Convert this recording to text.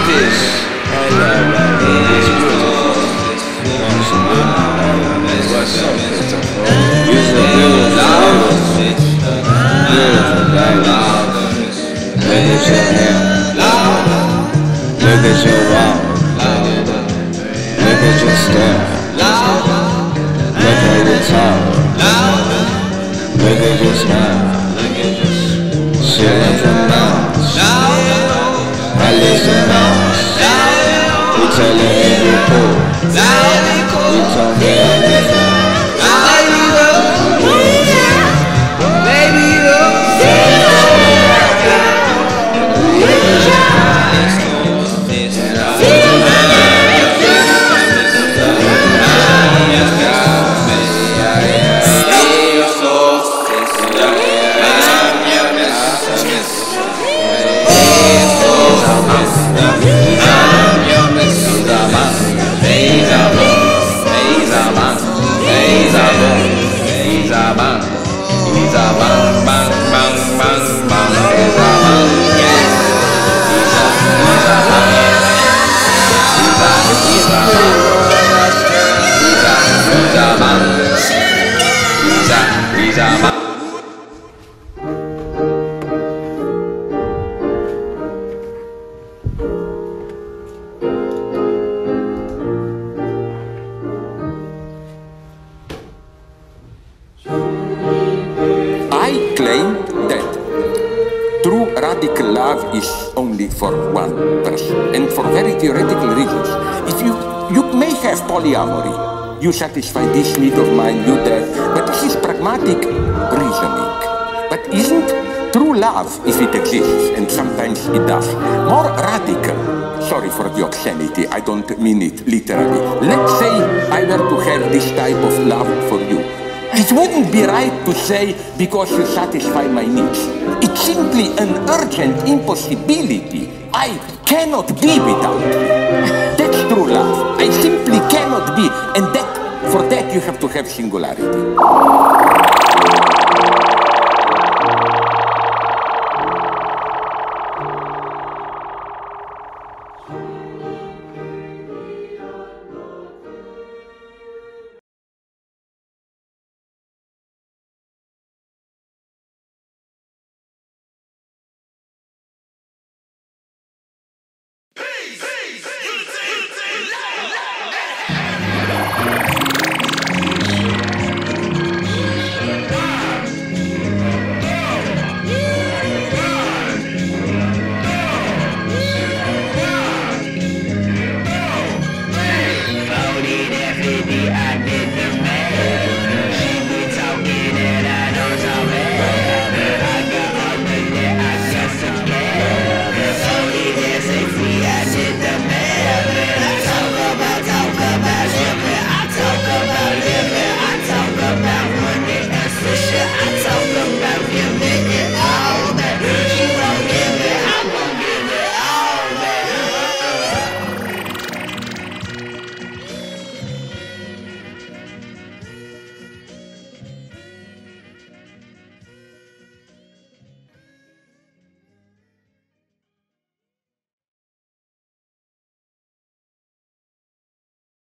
artist. I love love. It's beautiful. What's so beautiful? You're so beautiful. Beautiful, love. Look at your hair. Look at your wow. Look at your stare. Look at your tongue. Look at your smile. Chillin' from Mars. You tellin' me I claim that true radical love is only for one person, and for very theoretical reasons. If you you may have polyamory, you satisfy this need of mine, you that, but this is pragmatic reasoning. But isn't true love, if it exists, and sometimes it does, more radical? Sorry for the obscenity, I don't mean it literally. Let's say I were to have this type of love for you. It wouldn't be right to say because you satisfy my needs. It's simply an urgent impossibility. I cannot be without. That's true love. I simply cannot be. And that for that you have to have singularity. Thank you.